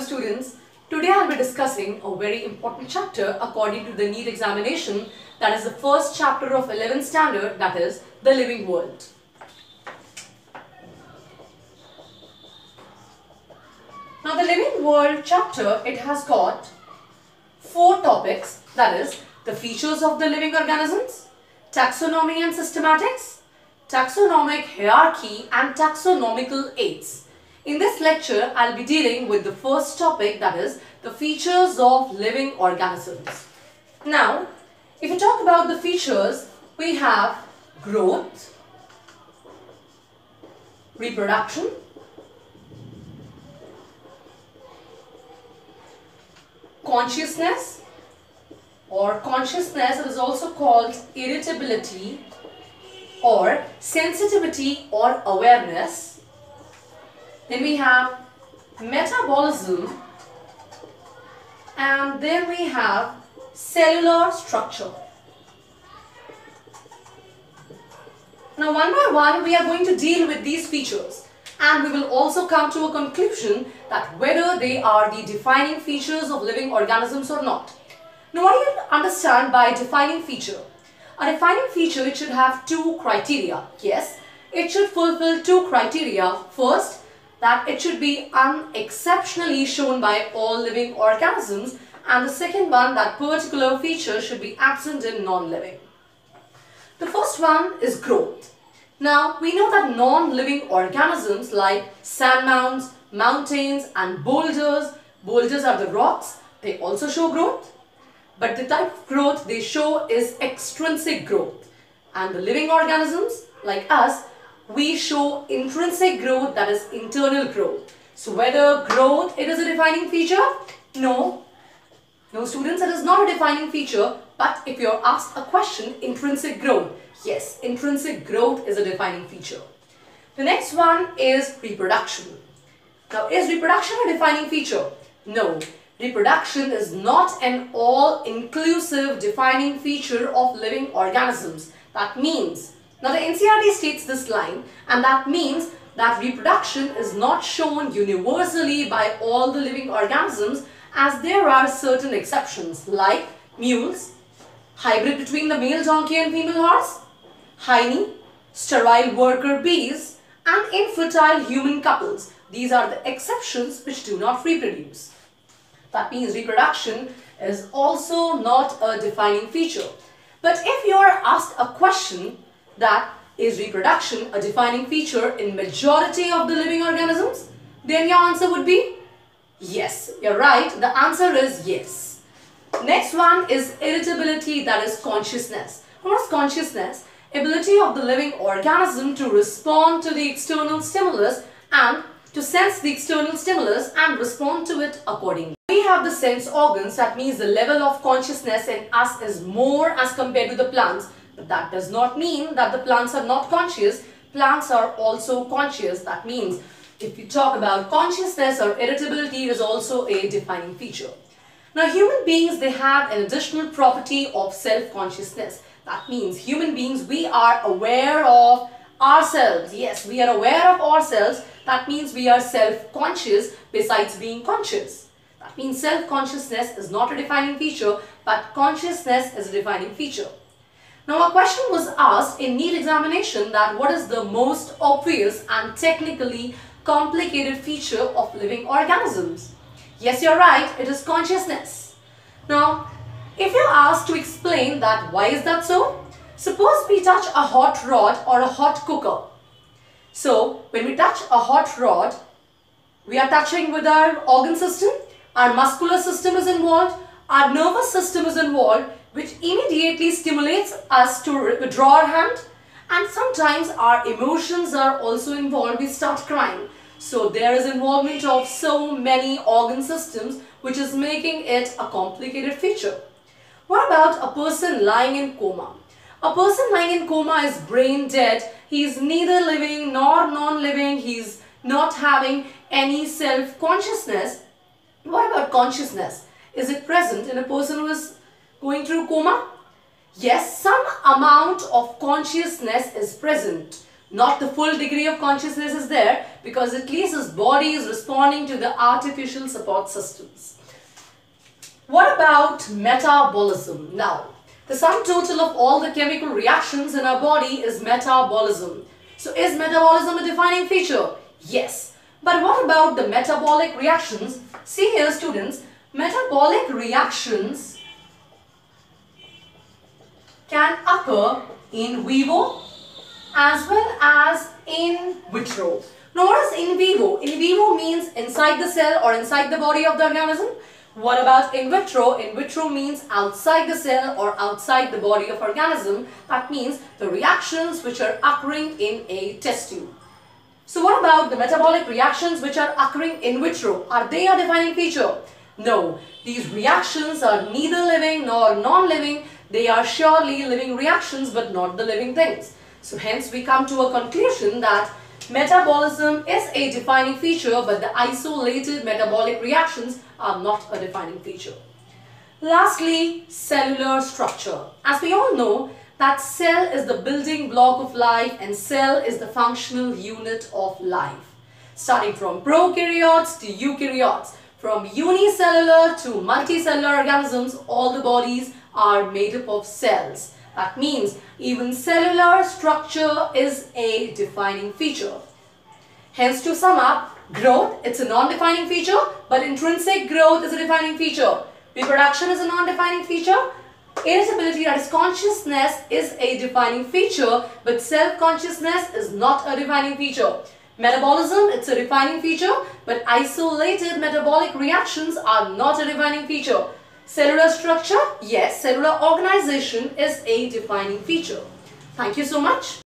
students. Today I'll be discussing a very important chapter according to the NEET examination that is the first chapter of 11th standard that is the living world. Now the living world chapter it has got four topics that is the features of the living organisms, taxonomy and systematics, taxonomic hierarchy and taxonomical aids. In this lecture, I'll be dealing with the first topic that is the features of living organisms. Now, if you talk about the features, we have growth, reproduction, consciousness or consciousness is also called irritability or sensitivity or awareness then we have metabolism and then we have cellular structure. Now one by one we are going to deal with these features and we will also come to a conclusion that whether they are the defining features of living organisms or not. Now what do you understand by defining feature? A defining feature it should have two criteria. Yes, it should fulfill two criteria. First, that it should be unexceptionally shown by all living organisms and the second one that particular feature should be absent in non-living. The first one is growth. Now we know that non-living organisms like sand mounds, mountains and boulders, boulders are the rocks, they also show growth. But the type of growth they show is extrinsic growth. And the living organisms like us we show intrinsic growth that is internal growth. So whether growth it is a defining feature? No. No students it is not a defining feature but if you are asked a question intrinsic growth yes intrinsic growth is a defining feature. The next one is reproduction. Now is reproduction a defining feature? No. Reproduction is not an all-inclusive defining feature of living organisms. That means now the NCERT states this line and that means that reproduction is not shown universally by all the living organisms as there are certain exceptions like mules, hybrid between the male donkey and female horse, hinny, sterile worker bees and infertile human couples. These are the exceptions which do not reproduce. That means reproduction is also not a defining feature. But if you are asked a question that is reproduction a defining feature in majority of the living organisms? Then your answer would be yes. You're right. The answer is yes. Next one is irritability that is consciousness. What is consciousness? Ability of the living organism to respond to the external stimulus and to sense the external stimulus and respond to it accordingly. We have the sense organs that means the level of consciousness in us is more as compared to the plants that does not mean that the plants are not conscious. Plants are also conscious. That means if you talk about consciousness or irritability is also a defining feature. Now human beings, they have an additional property of self-consciousness. That means human beings, we are aware of ourselves. Yes, we are aware of ourselves. That means we are self-conscious besides being conscious. That means self-consciousness is not a defining feature, but consciousness is a defining feature. Now a question was asked in NEET examination that what is the most obvious and technically complicated feature of living organisms? Yes, you're right, it is consciousness. Now, if you're asked to explain that why is that so? Suppose we touch a hot rod or a hot cooker. So, when we touch a hot rod, we are touching with our organ system, our muscular system is involved, our nervous system is involved which immediately stimulates us to withdraw our hand and sometimes our emotions are also involved, we start crying. So there is involvement of so many organ systems which is making it a complicated feature. What about a person lying in coma? A person lying in coma is brain dead. He is neither living nor non-living. He is not having any self-consciousness. What about consciousness? Is it present in a person who is going through coma? Yes, some amount of consciousness is present. Not the full degree of consciousness is there because at least his body is responding to the artificial support systems. What about metabolism? Now, the sum total of all the chemical reactions in our body is metabolism. So is metabolism a defining feature? Yes. But what about the metabolic reactions? See here students, metabolic reactions occur in vivo as well as in vitro. Now what is in vivo? In vivo means inside the cell or inside the body of the organism. What about in vitro? In vitro means outside the cell or outside the body of organism. That means the reactions which are occurring in a test tube. So what about the metabolic reactions which are occurring in vitro? Are they a defining feature? No, these reactions are neither living nor non-living. They are surely living reactions but not the living things. So hence we come to a conclusion that metabolism is a defining feature but the isolated metabolic reactions are not a defining feature. Lastly, cellular structure. As we all know that cell is the building block of life and cell is the functional unit of life. Starting from prokaryotes to eukaryotes, from unicellular to multicellular organisms, all the bodies are made up of cells. That means even cellular structure is a defining feature. Hence to sum up, growth, it's a non-defining feature, but intrinsic growth is a defining feature. Reproduction is a non-defining feature. Irritability, that is consciousness, is a defining feature, but self-consciousness is not a defining feature. Metabolism, it's a defining feature, but isolated metabolic reactions are not a defining feature. Cellular structure, yes, cellular organization is a defining feature. Thank you so much.